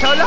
挑战